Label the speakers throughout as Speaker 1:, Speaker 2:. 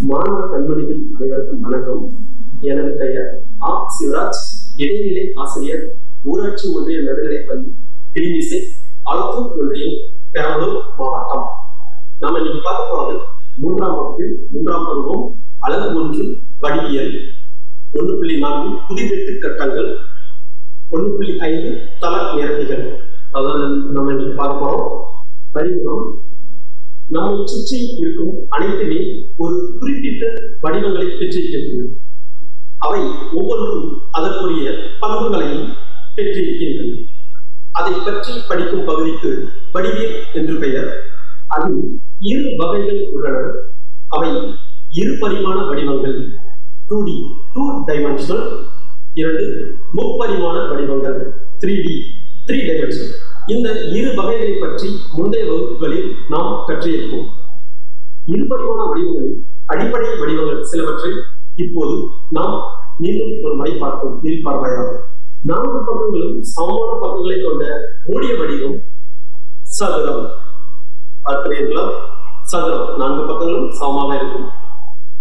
Speaker 1: மாணவ கண்மணிகள் அனைவருக்கும் வணக்கம். எனது பெயர் ஆ சிவராஜ். இடைநிலை ஆசிரியர் ஊராட்சி ஒன்றிய நடுநிலைப்பள்ளி கிளிமிசை அளத்தூர் ஒன்றியம் பெரம்பலூர் மாவட்டம். நாம இன்னைக்கு பார்க்க போறது மூன்றாம் வகுப்பு மூன்றாம் பருவம் அழகு ஒன்று வடிவியல். ஒன்று புள்ளி நான்கு புதிவெட்டு கட்டங்கள். ஒன்று புள்ளி ஐந்து தள நிரப்பிகள். அதான் நம்ம இன்னைக்கு பார்க்க போறோம். அறிமுகம் நம்மை சுற்றி இருக்கும் அனைத்துமே ஒரு குறிப்பிட்ட வடிவங்களை பெற்றிருக்கின்றன அவை ஒவ்வொன்றும் அதற்குரிய பண்புகளையும் பெற்றிருக்கின்றன அதை பற்றி படிக்கும் பகுதிக்கு வடிவியல் என்று பெயர். அது இரு வகைகள் உள்ளன. அவை இரு பரிமாண வடிவங்கள். டூ டி டூ டைமென்ஷனல் இரண்டு முப்பரிமாண வடிவங்கள். த்ரீ டி த்ரீ டைமென்ஷனல் இந்த இரு வகைகளை பற்றி முந்தைய வகுப்புகளில் நாம் கற்றிருப்போம். இருபரிமாண வடிவங்களில் அடிப்படை வடிவங்கள் சிலவற்றை இப்போது நாம் மீண்டும் ஒரு முறை பார்ப்போம். நீள்பார்வையாக நான்கு பக்கங்களும் சமமான பக்கங்களை கொண்ட மூடிய வடிவம் சதுரம். பார்க்கிறீர்களா? சதுரம். நான்கு பக்கங்களும் சமமாக இருக்கும்.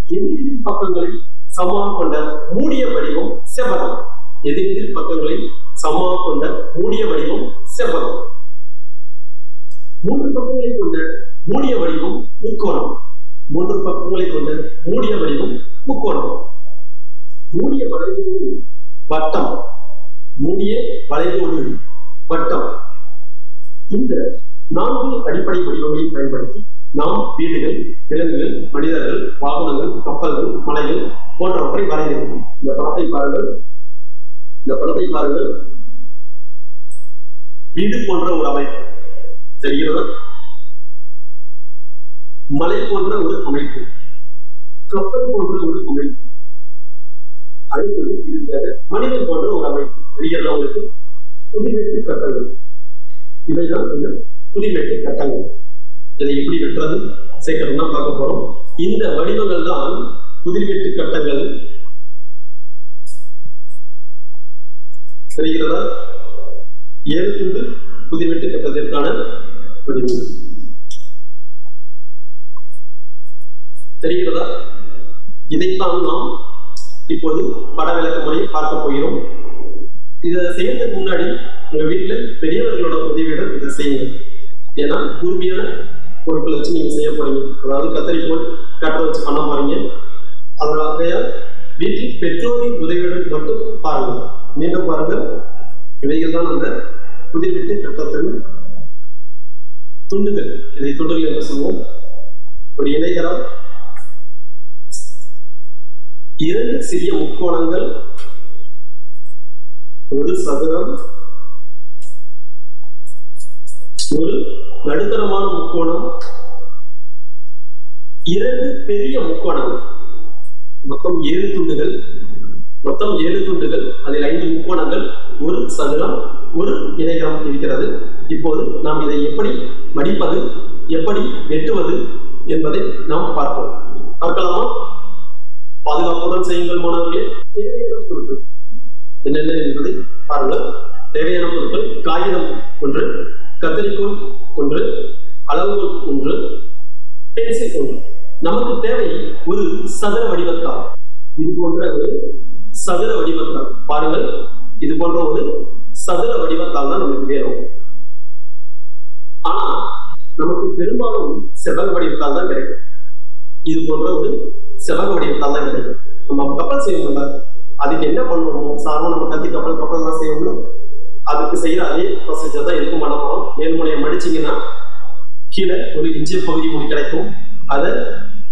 Speaker 1: எதிரெதிர் பக்கங்களில் சமமாக கொண்ட மூடிய வடிவம் செவ்வகம். எதிரெதிர் பக்கங்களில் சமமாக கொண்ட மூடிய வடிவம் செவ்வகம். மூன்று பக்கங்களை கொண்ட மூடிய வடிவம் முக்கோணம். மூன்று பக்கங்களை கொண்ட மூடிய வடிவம் முக்கோணம். மூடிய வளைவோடு வட்டம். மூடிய வளைவோடு வட்டம். இந்த நான்கு அடிப்படை வடிவங்களை பயன்படுத்தி நாம் வீடுகள் விலங்குகள் மனிதர்கள் வாகனங்கள் கப்பல்கள் மலைகள் போன்றவற்றை வரைந்திருக்கும் இந்த படத்தை பாருங்கள். இந்த படத்தை பாருங்கள். வீடு போன்ற ஒரு அமைப்பு. தெரிகிறதா? மலை போன்ற ஒரு அமைப்பு. கப்பல் போன்ற ஒரு அமைப்பு. அடுத்தது இருக்காக மனிதன் போன்ற ஒரு அமைப்பு. தெரிகிறதா உங்களுக்கு? புதிவெட்டு கட்டங்கள். இவைதான் இந்த புதிவெட்டு கட்டங்கள். இதை எப்படி வெட்டுறது? சேர்க்கறது தான் பார்க்க போறோம். இந்த வடிவங்கள் தான் புதிர்வெட்டு கட்டங்கள். தெரிகிறதா ஏழு துண்டு புதிவிட்டு கட்டத்திற்கான வடிவம் தெரிகிறதா? இதைத்தான் நாம் இப்போது பட விளக்க முறையை பார்க்க போகிறோம். இதை செய்யறதுக்கு முன்னாடி உங்க வீட்டுல பெரியவர்களோட உதவியுடன் இதை செய்யுங்க. ஏன்னா கூர்மையான பொருட்களை வச்சு நீங்க செய்ய போறீங்க. அதாவது கத்தரிக்கோள் கட்டை வச்சு பண்ண போறீங்க. அதனால வீட்டில் பெற்றோரின் உதவியுடன் மட்டும் பாருங்க. மீண்டும் பாருங்கள். இவைகள் தான் அந்த புதிர்விட்டு கட்டத்தின் துண்டுகள். இதை துண்டுகள் என்று சொல்வோம். ஒரு இணைகரம். இரண்டு சிறிய முக்கோணங்கள். ஒரு சதுரம். ஒரு நடுத்தரமான முக்கோணம். இரண்டு பெரிய முக்கோணங்கள். மொத்தம் ஏழு துண்டுகள். மொத்தம் ஏழு துண்டுகள் அதில் ஐந்து முக்கோணங்கள் ஒரு சதுரம் ஒரு இணைகரம் இருக்கிறது. இப்போது நாம் இதை எப்படி மடிப்பது எப்படி வெட்டுவது என்பதை நாம் பார்ப்போம். பார்க்கலாமா? பாதுகாப்புடன் செய்யுங்கள் மாணவர்களே. தேவையான பொருட்கள். என்னென்ன என்பதை பாருங்கள். தேவையான பொருட்கள் காகிதம் ஒன்று கத்திரிக்கோள் ஒன்று அளவுகோல் ஒன்று பென்சில் ஒன்று. நமக்கு தேவை ஒரு சதுர வடிவத்தால் இது போன்ற ஒரு சதுர வடிவத்தால் பாருங்கள் இது போன்ற ஒரு சதுர வடிவத்தால் தான் நமக்கு வேணும். ஆனா நமக்கு பெரும்பாலும் செவ்வக வடிவத்தால் தான் கிடைக்கும். இது போன்ற ஒரு செவ்வக வடிவத்தால் தான் கிடைக்கும். நம்ம கப்பல் செய்யணும்ல அதுக்கு என்ன பண்ணுவோம் சாதாரண நம்ம கத்தி கப்பல் கப்பல் தான் செய்யணும் அதுக்கு செய்யற அதே ப்ரொசீஜர் தான் இருக்கும் பண்ண போறோம் ஏழு முனையை கீழே ஒரு இன்ச்சு பகுதி ஒன்று கிடைக்கும். அதை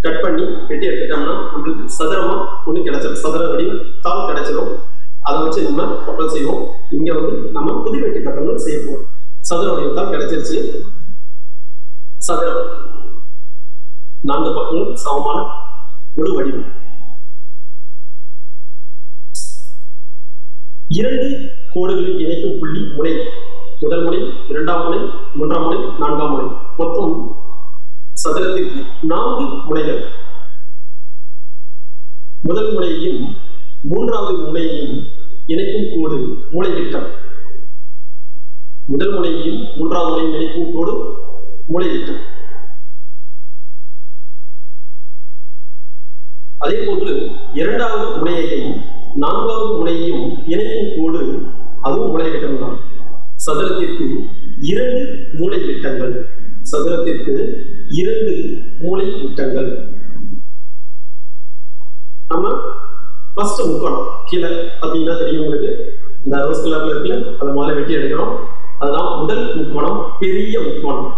Speaker 1: கட் பண்ணி வெட்டி எடுத்துட்டோம்னா நம்மளுக்கு சதுரமா ஒன்று கிடைச்சிடும் சதுர வடிவம் தாள் கிடைச்சிடும் அதை வச்சு நம்ம கப்பல் செய்வோம். இங்க வந்து நம்ம புது வெட்டி கட்டங்கள் செய்ய போறோம். சதுர வடிவத்தால் கிடைச்சிருச்சு. சதுரம் நான்கு பக்கங்களும் சமமான ஒரு வடிவம். இரண்டு கோடுகளில் இணைக்கும் புள்ளி முனை. முதல் முனை இரண்டாம் முனை மூன்றாம் முனை நான்காம் முனை. மொத்தம் சதுரத்திற்கு நான்கு முனைகள். முதல் முனையையும் மூன்றாவது முனையையும் இணைக்கும் கோடு மூளைவிட்டம் முதல் முனையையும் மூன்றாவது முனையும் இணைக்கும் கோடு மூளைவிட்டம் அதே போன்று இரண்டாவது முனையையும் நான்காவது முனையையும் இணைக்கும் கோடு அதுவும் மூளைவிட்டம் தான் சதுரத்திற்கு இரண்டு மூளைவிட்டங்கள் சதுரத்திற்கு இரண்டு மூளை விட்டங்கள் ஆமா ஃபர்ஸ்ட் முக்கோணம். கீழே பார்த்தீங்கன்னா தெரியும் உங்களுக்கு. இந்த ரோஸ் கலர்ல இருக்குல்ல அதை முதல்ல வெட்டி எடுக்கிறோம் அதுதான் முதல் முக்கோணம் பெரிய முக்கோணம்.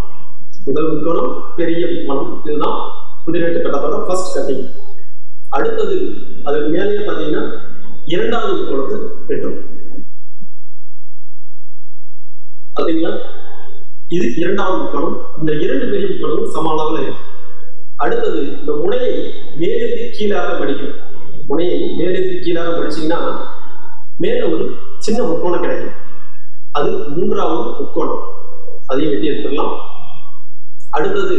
Speaker 1: முதல் முக்கோணம் பெரிய முக்கோணம். இதுதான் புதிரெட்டு கட்டத்தோட ஃபர்ஸ்ட் கட்டிங் அடுத்தது அதுக்கு மேலேயே பார்த்தீங்கன்னா இரண்டாவது முக்கோணத்தை வெட்டும் பார்த்தீங்களா? இது இரண்டாவது முக்கோணம் இந்த இரண்டு பெரிய முக்கோணம் சம அளவில் இருக்கும் அடுத்தது இந்த முனையை மேலிருந்து கீழாக மடிக்கும் முனையை மேலிருந்து கீழாக மடிச்சீங்கன்னா மேல ஒரு சின்ன முக்கோணம் கிடைக்கும். அது மூன்றாவது முக்கோணம். அதையும் வெட்டி எடுத்துடலாம். அடுத்தது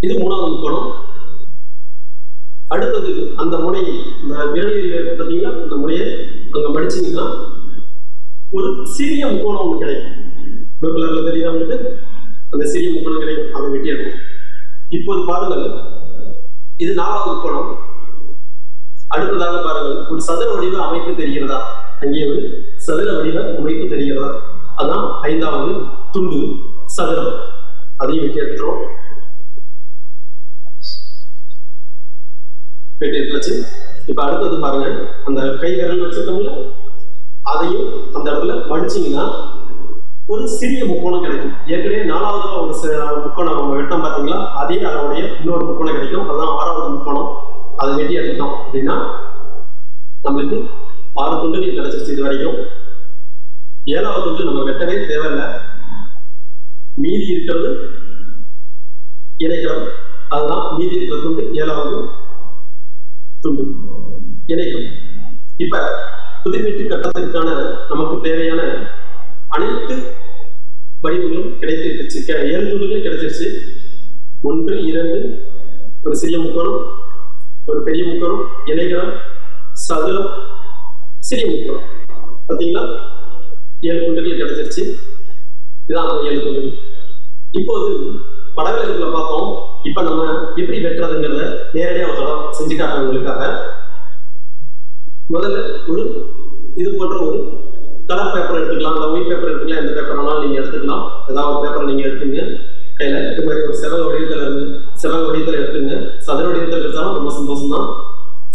Speaker 1: இது மூணாவது முக்கோணம். அடுத்தது அந்த முனையை இந்த விரலில் பார்த்தீங்கன்னா இந்த முனையை அங்க மடிச்சீங்கன்னா ஒரு சிறிய முக்கோணம் ஒன்று கிடைக்கும். ப்ளூ கலர்ல தெரியுதா உங்களுக்கு? அந்த சிறிய முக்கோணம் கிடைக்கும். அதை வெட்டி எடுக்கும் இப்போது பாருங்கள். இது நாலாவது முக்கோணம். அடுத்ததாக பாருங்கள். ஒரு சதுர வடிவ அமைப்பு தெரிகிறதா? அங்கே ஒரு சதுர வடிவ அமைப்பு தெரிகிறதா? அதான் ஐந்தாவது துண்டு சதுரம். அதையும் வெட்டி எடுத்துரும் வெட்டி எடுத்தாச்சு. இப்ப அடுத்தது பாருங்க அந்த கை விரல் வச்சிருக்கோம்ல? அதையும் அந்த இடத்துல மடிச்சீங்கன்னா ஒரு சிறிய முக்கோணம் கிடைக்கும். ஏற்கனவே நாலாவது ஒரு முக்கோணம் நம்ம வெட்டோம் பார்த்தீங்களா? அதே அதனுடைய இன்னொரு முக்கோணம் கிடைக்கும். அதுதான் ஆறாவது முக்கோணம். அதை வெட்டி எடுத்தோம் அப்படின்னா நம்மளுக்கு ஆறு துண்டுகள் கிடைச்சிருச்சு இது வரைக்கும். ஏழாவது துண்டு நம்ம வெட்டவே தேவையில்லை. மீதி இருக்கிறது இணைக்கிறோம் அதுதான் மீதி இருக்கிற துண்டு ஏழாவது துண்டு. இணைக்கும் இப்ப புதுவீட்டு கட்டத்திற்கான நமக்கு தேவையான அனைத்து வடிவங்களும் கிடைத்திருச்சு. கே- ஏழு துண்டுகள் கிடைச்சிருச்சு. ஒன்று இரண்டு ஒரு சிறிய முக்கோணம் ஒரு பெரிய முக்கோணம் இணைகரம் சதுரம் சிறிய முக்கோணம். பார்த்தீங்களா ஏழு துண்டுகள் கிடைச்சிருச்சு. இதான் ஏழு துண்டுகள். இப்போது படவிலக்குல பார்த்தோம் இப்ப நம்ம எப்படி வெட்டுறதுங்கிறத நேரடியாக ஒரு தடம் செஞ்சு முதல்ல ஒரு இது போன்ற ஒரு கலர் பேப்பர் எடுத்துக்கலாம். இல்லை ஒயிட் பேப்பர் எடுத்துக்கலாம். எந்த பேப்பர் வேணாலும் நீங்கள் எடுத்துக்கலாம். ஏதாவது ஒரு பேப்பர் நீங்க எடுத்துங்க. கையில் இது மாதிரி ஒரு செவக வடிவத்தில் இருந்து செவக வடிவத்தில் எடுத்துங்க. சதுர வடிவத்தில் எடுத்தாலும் ரொம்ப சந்தோஷம் தான்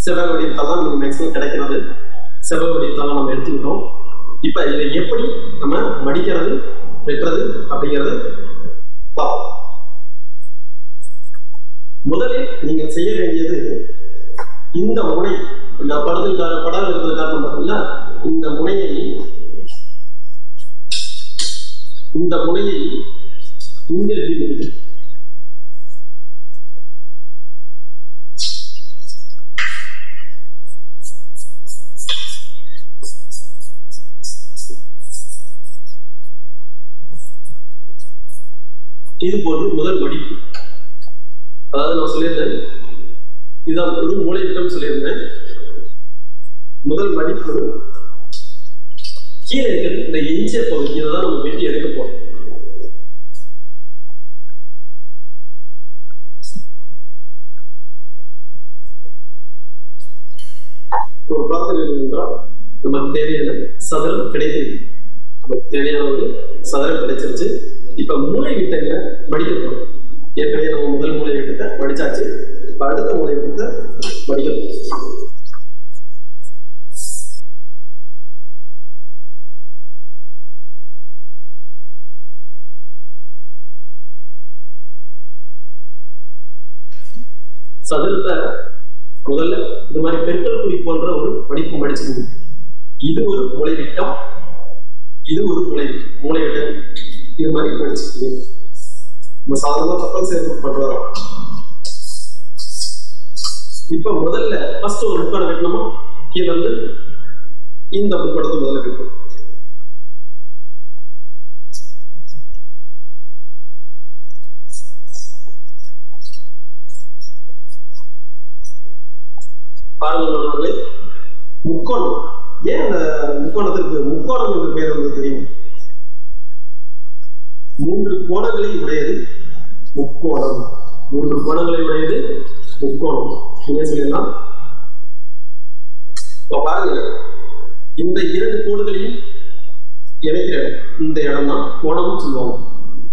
Speaker 1: செவ்வக வடிவத்தால் தான் நமக்கு மேக்ஸிமம் கிடைக்கிறது. செவக வடிவத்தால் நம்ம எடுத்துக்கிட்டோம். இப்போ இதை எப்படி நம்ம மடிக்கிறது வெட்டுறது அப்படிங்கிறது பார்ப்போம். முதலில் நீங்கள் செய்ய வேண்டியது இந்த முனை இந்த படத்தில் படம் இருக்கிற காரணம் பார்த்தீங்கன்னா இந்த முனையை இந்த முனையை இங்க எழுதி இது போன்று முதல் படி அதாவது நான் சொல்லியிருந்தேன். இதுதான் ஒரு மூளைவிட்டம் சொல்லியிருந்தேன். முதல் மடிப்பு கீழே இருக்கிற இந்த எஞ்சிய பகுதியை தான் நம்ம வெட்டி எடுக்க போறோம். ஒரு பார்த்தீர்கள் என்றால் நமக்கு தேவையான சதுரம் கிடைத்தது. நமக்கு தேவையான ஒரு சதுரம் கிடைச்சிருச்சு. இப்ப மூளை விட்டங்களை மடிக்க போறோம். ஏற்கனவே நம்ம முதல் மூளை விட்டத்தை மடிச்சாச்சு அடுத்த மூளை விட்டத்தை மடிக்க போறோம் சதுரத்தை முதல்ல இந்த மாதிரி பெண்கள் குறி போன்ற ஒரு படிப்பு படிச்சு இது ஒரு மூளைவிட்டம் இது ஒரு மூளை மூளைவிட்டம் இது மாதிரி படிச்சுக்கணும் நம்ம சாதாரண கப்பல் சேர்ப்பு பண்றோம். இப்ப முதல்ல ஃபர்ஸ்ட் ஒரு முக்கோணம் வெட்டணுமா கீழே வந்து இந்த முக்கோணத்தை முதல்ல வெட்டணும் பாருங்க முக்கோணம். ஏன் அந்த முக்கோணத்திற்கு முக்கோணம் என்று பெயர் வந்து தெரியும்? மூன்று கோணங்களை உடையது முக்கோணம். மூன்று கோணங்களை உடையது முக்கோணம். என்ன சொல்லலாம் இப்ப பாருங்க. இந்த இரண்டு கோடுகளையும் இணைக்கிற இந்த இடம் தான் கோணம்னு சொல்லுவாங்க.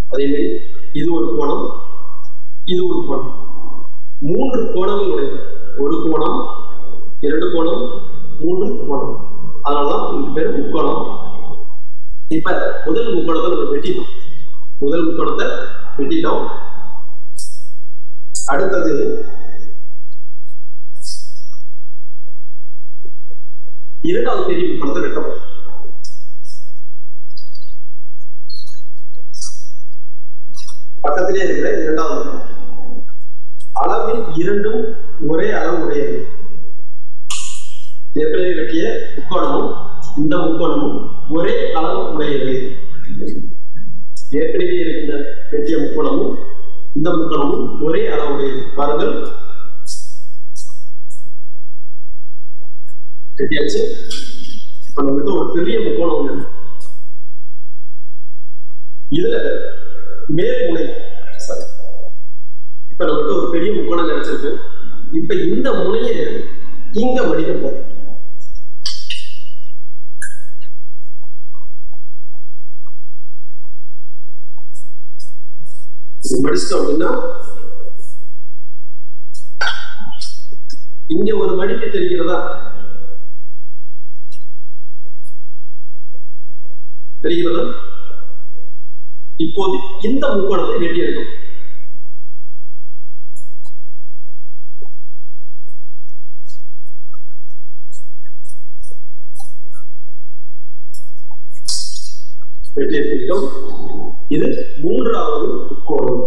Speaker 1: அதே மாதிரி இது ஒரு கோணம் இது ஒரு கோணம். மூன்று கோணங்கள் உடையது. ஒரு கோணம் இரண்டு கோணம் மூன்று கோணம். அதனாலதான் இதுக்கு பேர் முக்கோணம். இப்ப முதல் முக்கோணத்தை நம்ம வெட்டிட்டோம். முதல் முக்கோணத்தை வெட்டிட்டோம். அடுத்தது இரண்டாவது பெரிய முக்கோணத்தை வெட்டோம் பக்கத்திலே இருக்கிற இரண்டாவது அளவில் இரண்டும் ஒரே அளவு உடையது. ஏற்கனவே வெட்டிய முக்கோணமும் இந்த முக்கோணமும் ஒரே அளவு உடையது. ஏற்கனவே இருக்கின்ற வெட்டிய முக்கோணமும் இந்த முக்கோணமும் ஒரே அளவுடையது பாருங்கள். வெட்டியாச்சு. இப்ப நம்மகிட்ட ஒரு பெரிய முக்கோணம் ஒண்ணு இதுல மேற்முனை சாரி இப்ப நம்மகிட்ட ஒரு பெரிய முக்கோணம் கிடைச்சிருக்கு. இப்ப இந்த முனையை இங்க மடிக்க போறோம் இது மடிச்சிட்டோம் அப்படின்னா இங்க ஒரு மடிப்பு தெரிகிறதா? தெரிகிறதா? இப்போது இந்த முக்கோணத்தை வெட்டி எடுக்கும் வெட்டி எடுத்துக்கிட்டோம் இது மூன்றாவது முக்கோணம்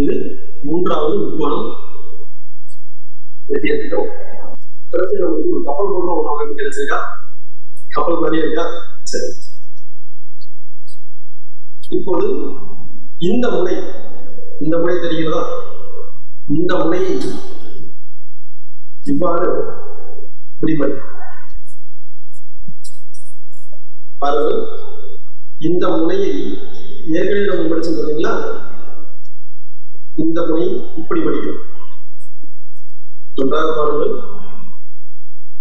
Speaker 1: இது மூன்றாவது முக்கோணம் வெட்டி கடைசி நமக்கு ஒரு கப்பல் போன்ற ஒரு அமைப்பு கிடைச்சிருக்கா கப்பல் மாதிரியே இருக்கா? சரி. இப்போது இந்த முனை இந்த முனை தெரிகிறதா? இந்த முனையை இவ்வாறு பிடிப்பது பாருங்கள். இந்த முனையை ஏற்கனவே நம்ம படிச்சோம் பார்த்தீங்களா இந்த மொழி இப்படி படிக்கும். நன்றாக பாருங்கள்.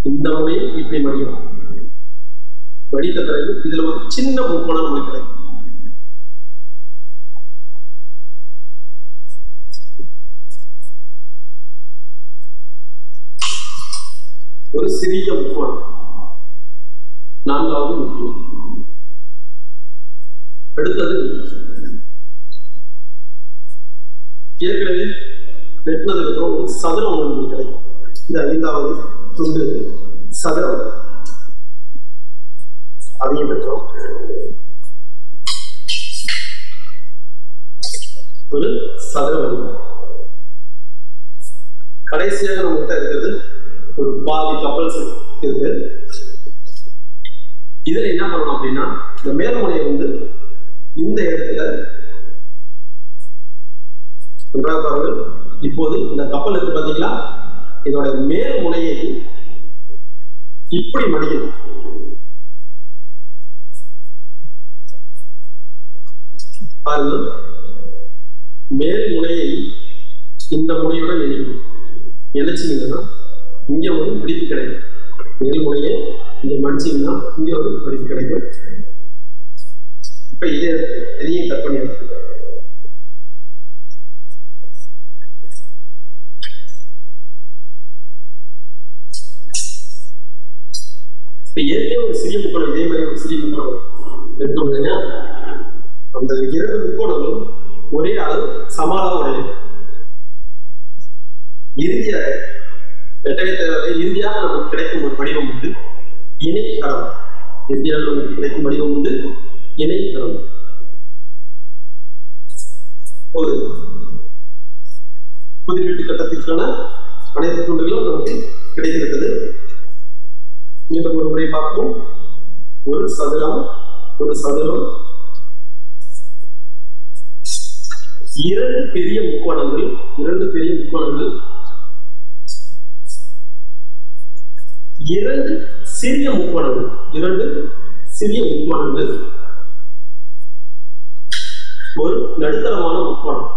Speaker 1: இந்த மொழி இப்படி மடிக்கணும் படித்த பிறகு இதுல ஒரு சின்ன முக்கோணம் நமக்கு கிடைக்கும். ஒரு சிறிய முக்கோணம். நான்காவது முக்கோணம். எடுத்தது ஏற்கனவே வெட்டினதுக்கு அப்புறம் சதுரம் ஒன்று கிடைக்கும். இந்த ஐந்தாவது துண்டு. சதுரம் அதையும் பெற்றோம் ஒரு சதுரம் ஒன்று கடைசியாக நம்மகிட்ட இருக்கிறது ஒரு பாதி கப்பல்ஸ் இருக்கு. இதுல என்ன பண்ணணும் அப்படின்னா இந்த மேல்முனையை வந்து இந்த இடத்துல பாருங்கள் இப்போது இந்த கப்பல் இருக்கு பாத்தீங்களா இதோட மேல் முனையை இப்படி மடிக்கணும் பாருங்கள் மேல் முனையை இந்த முனையுடன் இணைக்கணும் இணைச்சிங்கன்னா இங்க ஒரு பிடிப்பு கிடைக்கும். மேல் முனையை இங்க மடிச்சீங்கன்னா இங்க ஒரு பிடிப்பு கிடைக்கும். இப்ப இது இதையும் கற்பனை பண்ணி இப்ப ஏற்கனவே ஒரு சிறிய முக்கோணம் இதே மாதிரி ஒரு சிறிய முக்கோணம் எடுத்தோம் இல்லையா அந்த இரண்டு முக்கோணங்களும் ஒரே அளவு சமாளம் அளவு உடையது இறுதியாக வெட்டகத்தை இறுதியாக நமக்கு கிடைக்கும் ஒரு வடிவம் உண்டு. இணை கடவு இறுதியாக நமக்கு கிடைக்கும் வடிவம் உண்டு. இணை கடவு ஒரு புதிர்வீட்டு கட்டத்திற்கான அனைத்து துண்டுகளும் நமக்கு கிடைத்திருக்கிறது. மீண்டும் ஒரு முறை பார்ப்போம். ஒரு சதுரம் ஒரு சதுரம். இரண்டு பெரிய முக்கோணங்கள் இரண்டு பெரிய முக்கோணங்கள். இரண்டு சிறிய முக்கோணங்கள் இரண்டு சிறிய முக்கோணங்கள். ஒரு நடுத்தரமான முக்கோணம்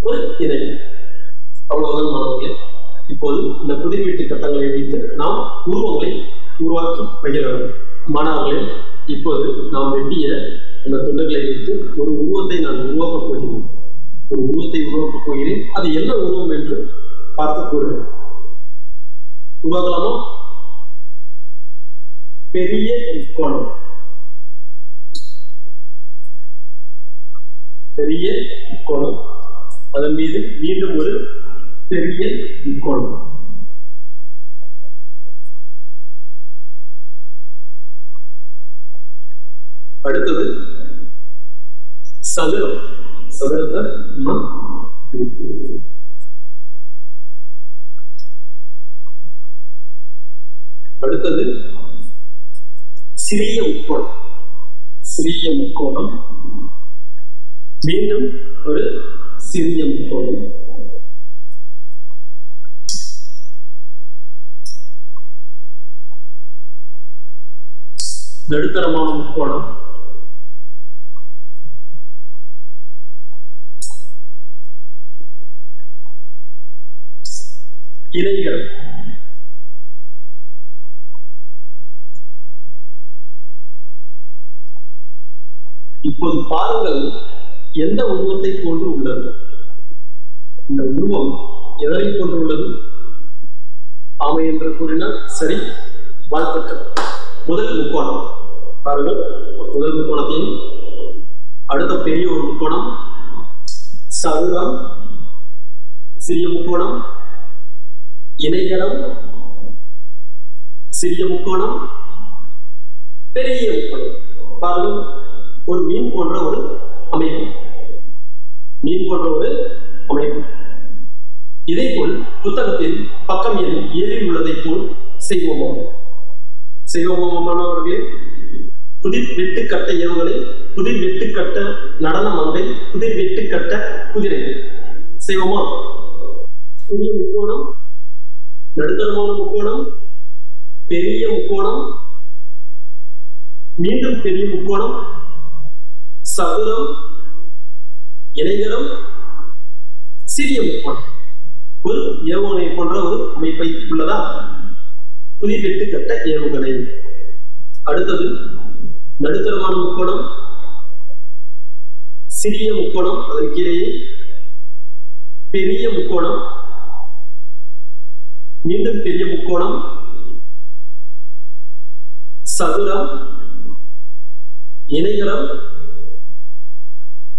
Speaker 1: ஒரு இணை அவ்வளவுதான் மாணவர்களே. இப்போது இந்த புதிர் வீட்டு கட்டங்களை வைத்து நாம் உருவங்களை உருவாக்கி பகிரலாம் மாணவர்களே இப்போது நாம் வெட்டிய அந்த துண்டுகளை வைத்து ஒரு உருவத்தை நான் உருவாக்கப் போகிறேன். ஒரு உருவத்தை உருவாக்கப் போகிறேன். அது என்ன உருவம் என்று பார்த்து கூறுகிறேன் உருவாக்கலாமா? பெரிய முக்கோணம் பெரிய முக்கோணம். அதன் மீது மீண்டும் ஒரு பெரிய முக்கோணம். அடுத்தது சதுரம். சதுரத்தை அடுத்தது சிறிய முக்கோணம். சிறிய முக்கோணம். மீண்டும் ஒரு சிறிய முக்கோணம் நடுத்தரமான முக்கோணம் இலைகள். இப்போது பாருங்கள் எந்த உருவத்தை போன்று உள்ளது? இந்த உருவம் எதனை போன்று உள்ளது? ஆமை என்று கூறினால் சரி வாழ்த்துக்கள். முதல் முக்கோணம். பாருங்கள் முதல் முக்கோணத்தையும் அடுத்த பெரிய ஒரு முக்கோணம். சதுரம். சிறிய முக்கோணம். இணையரம் சிறிய முக்கோணம். பெரிய முக்கோணம். பாருங்கள் ஒரு மீன் போன்ற ஒரு அமைப்பு. மீன் போன்ற ஒரு அமைப்பு. இதே போல் புத்தகத்தில் பக்கம் எண் ஏழில் உள்ளதை போல் செய்வோமோ? செய்வோமோ மாணவர்களே புதிர் வெட்டுக்கட்ட ஏவுகளை புதிர் வெட்டுக்கட்ட நடன மங்கை புதிர் வெட்டுக்கட்ட குதிரை. செய்வோமா? சிறிய முக்கோணம் நடுத்தரமான முக்கோணம் பெரிய முக்கோணம் மீண்டும் பெரிய முக்கோணம் சதுரம் இணைகளும் சிறிய முக்கோணம். ஒரு ஏவுகணை போன்ற ஒரு அமைப்பை உள்ளதா? புதிர் கட்ட ஏவுகணை. அடுத்தது நடுத்தரமான முக்கோணம் சிறிய முக்கோணம் அதன் கீழே பெரிய முக்கோணம் மீண்டும் பெரிய முக்கோணம் சதுரம் இணைகரம்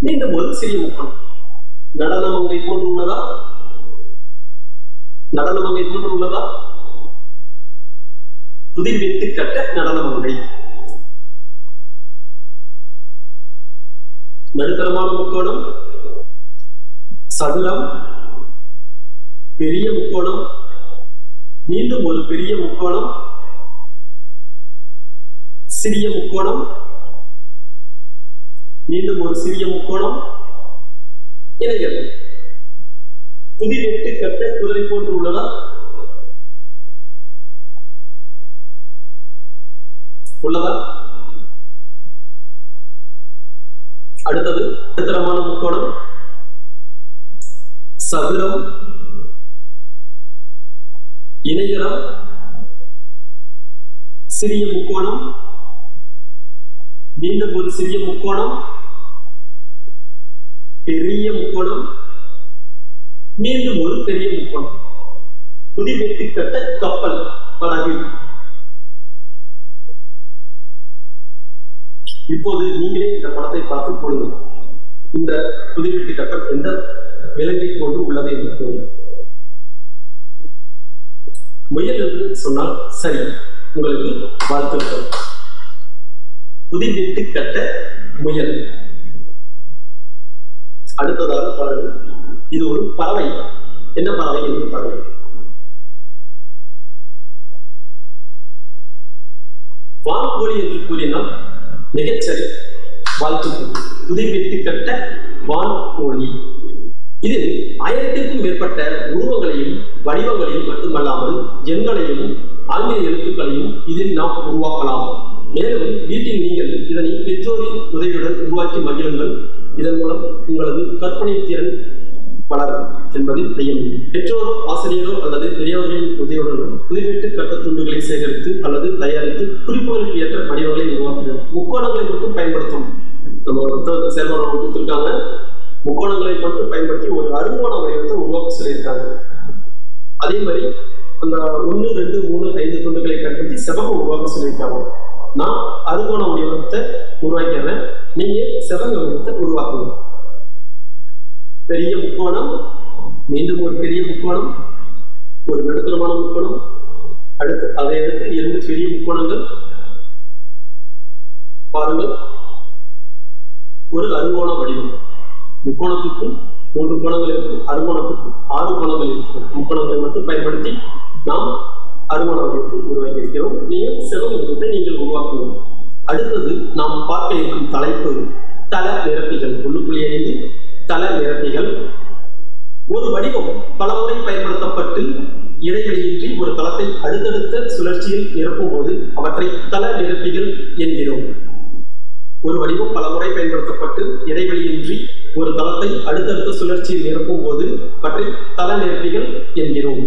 Speaker 1: மீண்டும் ஒரு சிறிய முக்கோணம் நடனம் அங்கே போன்று உள்ளதா? நடனம் அங்கே போன்று உள்ளதா? புதிர் வெட்டு கட்ட நடனம் அங்கே நடுத்தரமான முக்கோணம் சதுரம் பெரிய முக்கோணம் மீண்டும் ஒரு பெரிய முக்கோணம் சிறிய முக்கோணம் மீண்டும் ஒரு சிறிய முக்கோணம் இணையம் புதி வெட்டு கட்ட குதிரை போன்று உள்ளதா? உள்ளதா? அடுத்தது நடுத்தரமான முக்கோணம். சதுரம். இணையரம் சிறிய முக்கோணம். மீண்டும் ஒரு சிறிய முக்கோணம். பெரிய முக்கோணம் மீண்டும் ஒரு பெரிய முக்கோணம். புதி கட்ட கப்பல் படகு இப்போது நீங்களே இந்த படத்தை பார்த்து பொழுது இந்த புதிவெட்டி கப்பல் எந்த விலங்கை கொண்டு உள்ளது என்று கூறுங்கள். முயல் என்று சொன்னால் சரி உங்களுக்கு வாழ்த்துக்கள். புதிர் கட்ட முயல். அடுத்ததாக பறவை இது ஒரு பறவை. என்ன பறவை என்று பறவை வான்கோழி என்று கூறினால் மிகச்சரி வாழ்த்துக்கள். புதைவிட்டு கட்ட வான்கோழி. இது ஆயிரத்திற்கும் மேற்பட்ட உருவங்களையும் வடிவங்களையும் மட்டுமல்லாமல் எண்களையும் ஆங்கில எழுத்துக்களையும் இதில் நாம் உருவாக்கலாம். மேலும் வீட்டில் நீங்கள் இதனை பெற்றோரின் உதவியுடன் உருவாக்கி மகிழுங்கள். இதன் மூலம் உங்களது கற்பனை திறன் வளரும் என்பதில் ஐயமில்லை பெற்றோரோ ஆசிரியரோ அல்லது பெரியவர்களின் உதவியுடன் புதுவீட்டு கட்ட துண்டுகளை சேகரித்து அல்லது தயாரித்து குறிப்புகளுக்கு ஏற்ற படிவங்களை உருவாக்குகிறது முக்கோணங்களை மட்டும் பயன்படுத்தும். நம்ம ஒரு புத்தகத்தை செயல்பாடு கொடுத்துருக்காங்க. முக்கோணங்களை மட்டும் பயன்படுத்தி ஒரு அருங்கோண வடிவத்தை உருவாக்க சொல்லியிருக்காங்க. அதே மாதிரி அந்த ஒன்று ரெண்டு மூணு ஐந்து துண்டுகளை பயன்படுத்தி செவகம் உருவாக்க சொல்லியிருக்காங்க. நான் அறுகோண வடிவத்தை உருவாக்கிறேன் நீங்க சிறந்த வடிவத்தை உருவாக்குங்க. பெரிய முக்கோணம் மீண்டும் ஒரு பெரிய முக்கோணம் ஒரு நடுத்தரமான முக்கோணம் அடுத்து அதை அடுத்து இரண்டு பெரிய முக்கோணங்கள். பாருங்கள். ஒரு அறுகோண வடிவம். முக்கோணத்துக்கும் மூன்று கோணங்கள் இருக்கும் அறுகோணத்துக்கும் ஆறு கோணங்கள் இருக்கும். முக்கோணங்களை மட்டும் பயன்படுத்தி நாம் அருங்கோண வடிவத்தை உருவாக்கியிருக்கிறோம் நீங்கள் செலவு வடிவத்தை நீங்கள் உருவாக்குவோம் அடுத்தது நாம் பார்க்க இருக்கும் தலைப்பு தல நிரப்பிகள். ஒன்று புள்ளி ஐந்து தல நிரப்பிகள். ஒரு வடிவம் பலமுறை பயன்படுத்தப்பட்டு இடைவெளியின்றி ஒரு தளத்தை அடுத்தடுத்த சுழற்சியில் நிரப்பும் போது அவற்றை தல நிரப்பிகள் என்கிறோம். ஒரு வடிவம் பலமுறை பயன்படுத்தப்பட்டு இடைவெளியின்றி ஒரு தளத்தை அடுத்தடுத்த சுழற்சியில் நிரப்பும் போது அவற்றை தல நிரப்பிகள் என்கிறோம்.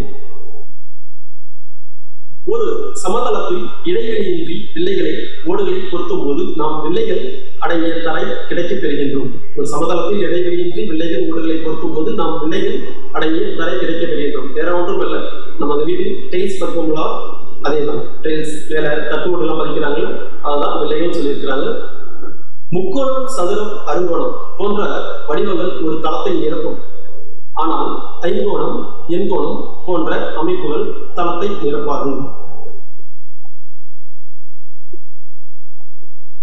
Speaker 1: ஒரு சமதளத்தில் இடைவெளியின்றி வில்லைகளை ஓடுகளில் பொருத்தும் போது நாம் வில்லைகள் அடங்கிய தரை கிடைக்கப் பெறுகின்றோம். ஒரு சமதளத்தில் இடைவெளியின்றி வில்லைகள் ஓடுகளை பொருத்தும் போது நாம் வில்லைகள் அடங்கிய தரை கிடைக்கப் பெறுகின்றோம். வேற ஒன்றும் இல்லை நமது வீட்டில் டெய்ல்ஸ் பருப்போம்களா அதே தான் டெய்ல்ஸ் வேலை தட்டு பதிக்கிறாங்களோ அதுதான் வில்லைகள் சொல்லியிருக்கிறாங்க. முக்கோணம் சதுரம் அருங்கோணம் போன்ற வடிவங்கள் ஒரு தளத்தை நிரப்பும். ஆனால் ஐங்கோணம் எண்கோணம் போன்ற அமைப்புகள் தளத்தை நிரப்பாது.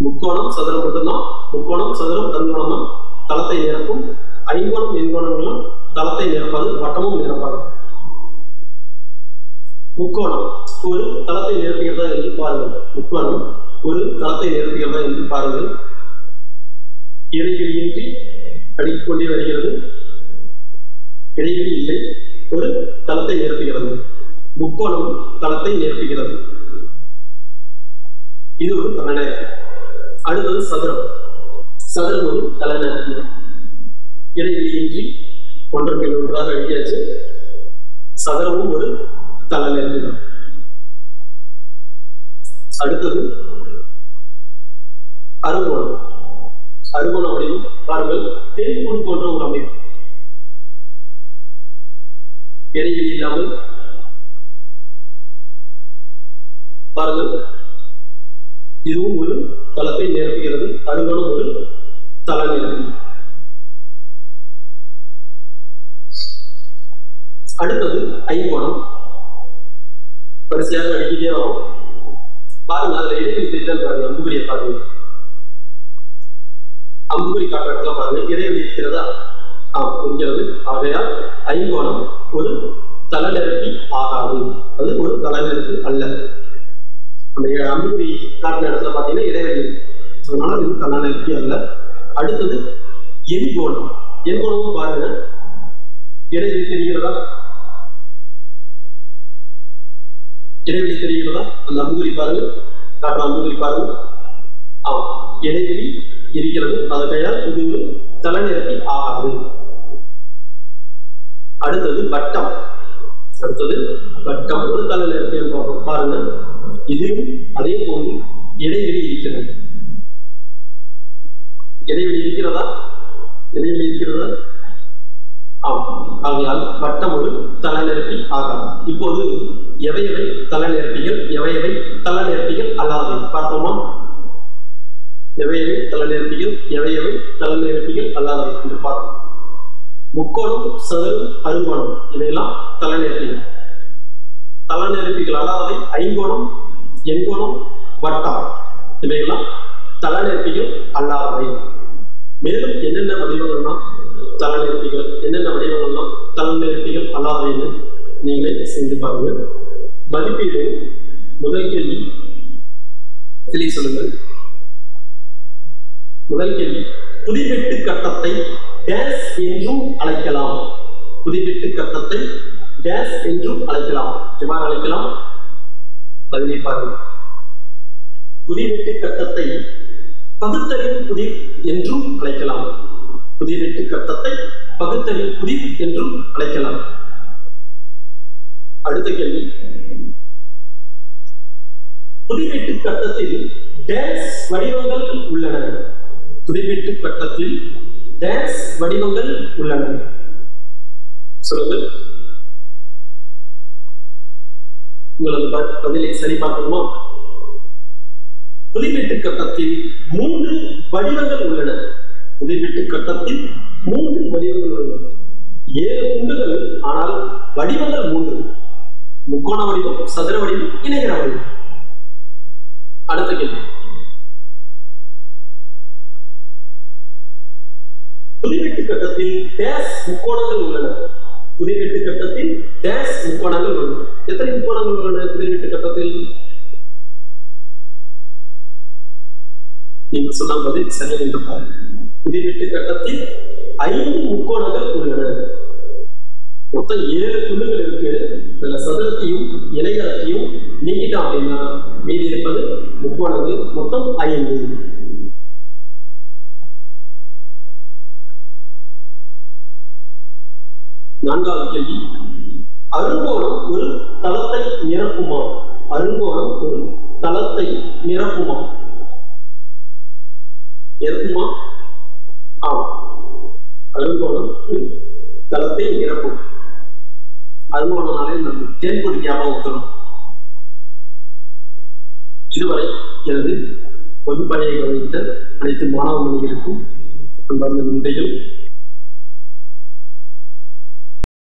Speaker 1: முக்கோணம் சதுரம் மட்டும்தான். முக்கோணம் சதுரம் அருங்கோணம் தளத்தை நிரப்பும். ஐங்கோணம் எண்கோணங்களும் தளத்தை நிரப்பாது வட்டமும் நிரப்பாது. முக்கோணம் ஒரு தளத்தை நிரப்புகிறதா என்று பாருங்கள். முக்கோணம் ஒரு தளத்தை நிரப்புகிறதா என்று பாருங்கள். இடைவெளியின்றி அடிக்கொண்டே வருகிறது. இடைவெளி இல்லை. ஒரு தளத்தை நிரப்புகிறது. முக்கோணம் தளத்தை நிரப்புகிறது. இது ஒரு தலைநகர் அடுத்தது சதுரம். சதுரம் ஒரு தலைநகர் இடைவெளியின்றி ஒன்றன் ஒன்றாக எழுதியாச்சு. சதுரமும் ஒரு தலைநகர் அடுத்தது அருங்கோணம் அருங்கோண வடிவம் பாருங்கள். தென்புடு போன்ற ஒரு அமைப்பு. இடைவெளி இல்லாமல் பாருங்கள். இதுவும் ஒரு தளத்தை நிரப்புகிறது. அருங்கோணம் ஒரு தள நிரப்பி அடுத்தது ஐங்கோணம் வரிசையாக அடிக்கிட்டே வரும். பாருங்க அதுல இடைவெளி தெரியுதான் பாருங்க அம்புகுரியை பாருங்க அம்புகுறி காட்டுற இடத்துல பாருங்க இடைவெளி இருக்கிறதா? ஆம் இருக்கிறது ஆகையால் ஐங்கோணம் ஒரு தலநிரப்பி ஆகாது. அது ஒரு தலநிரப்பி அல்ல. அந்த அம்புகுறி காட்டின இடத்துல பாத்தீங்கன்னா இடைவெளி. அதனால இது தலநிரப்பி அல்ல. அடுத்தது எண்கோணம். எண்கோணமும் பாருங்க. இடைவெளி தெரிகிறதா? இடைவெளி தெரிகிறதா? அந்த அம்புகுறி பாருங்க. காட்டுற அம்புகுறி பாருங்க. ஆம் இடைவெளி இருக்கிறது. அதற்கையால் இது ஒரு ஆகாது அடுத்தது வட்டம். அடுத்தது வட்டம். ஒரு தலைநிரப்பி பாருங்க. இது அதே போன்று இடைவெளி இருக்கிறது. இடைவெளி இருக்கிறதா? இடைவெளி இருக்கிறதா? ஆம். ஆகையால் வட்டம் ஒரு தலைநிரப்பி ஆகாது. இப்போது எவை எவை தலைநிரப்பிகள் எவை எவை தலைநிரப்பிகள் அல்லாது பார்ப்போமா? எவையவை தலைநிரப்பிகள் எவையவை தலைநிரப்பிகள் அல்லாதவை என்று பார்ப்போம் முக்கோணம் சதுரம் அருங்கோணம் இவையெல்லாம் தலைநிரப்பிகள் தலைநிரப்பிகள் அல்லாதவை ஐங்கோணம் எண்கோணம் வட்டம் இவையெல்லாம் தலைநிரப்பிகள் அல்லாதவை. மேலும் என்னென்ன வடிவங்கள்னா தலைநிரப்பிகள் என்னென்ன வடிவங்கள்னா தலைநிரப்பிகள் அல்லாதவைன்னு நீங்களே செஞ்சு பாருங்க மதிப்பீடு முதல் கேள்வி. சொல்லுங்கள். முதல் கேள்வி புதிவெட்டு கட்டத்தை டேஸ் என்றும் அழைக்கலாம். புதிவெட்டு கட்டத்தை டேஸ் என்றும் அழைக்கலாம். எவ்வாறு அழைக்கலாம்? பதிலை பாருங்கள். புதிவெட்டு கட்டத்தை பகுத்தறிவு புதிர் என்றும் அழைக்கலாம். புதிவெட்டு கட்டத்தை பகுத்தறி புதிர் என்றும் அழைக்கலாம். அடுத்த கேள்வி. புதிவெட்டு கட்டத்தில் டேஸ் வடிவங்கள் உள்ளன. குறிப்பிட்டு கட்டத்தில் டான்ஸ் வடிவங்கள் உள்ளன. சொல்லுங்கள் உங்களது ப- பதிலை சரி பார்க்கணுமா? புதிவீட்டு கட்டத்தில் மூன்று வடிவங்கள் உள்ளன. புதிவீட்டு கட்டத்தில் மூன்று வடிவங்கள் உள்ளன. ஏழு குண்டுகள் ஆனால் வடிவங்கள் மூன்று. முக்கோண வடிவம் சதுர வடிவம் இணைகிற வடிவம். அடுத்த கேள்வி. புதிவீட்டு கட்டத்தில் டேஸ் முக்கோணங்கள் உள்ளன. புதிவீட்டு கட்டத்தில் டேஸ் முக்கோணங்கள் உள்ளன. எத்தனை முக்கோணங்கள் உள்ளன புதிவீட்டு கட்டத்தில்? நீங்க சொன்னால் பதில் சரி என்று பாருங்க கட்டத்தில் ஐந்து முக்கோணங்கள் உள்ளன. மொத்தம் ஏழு புள்ளிகள் இருக்கு. இதுல சதுரத்தையும் இணையத்தையும் நீக்கிட்டோம் அப்படின்னா மீதி இருப்பது முக்கோணங்கள். மொத்தம் ஐந்து. நான்காவது கேள்வி. அருங்கோணம் ஒரு தளத்தை நிரப்புமா? அருங்கோணம் ஒரு தளத்தை நிரப்புமா? நிரப்புமா? ஆம் அருங்கோணம் ஒரு தளத்தை நிரப்பும். அருங்கோணனாலே நம்ம தேன்பொடி ஞாபகம் வந்துடும். இதுவரை எனது வகுப்பறையை கவனித்த அனைத்து மாணவ மொழிகளுக்கும் அன்பார்ந்த நன்றிகள்.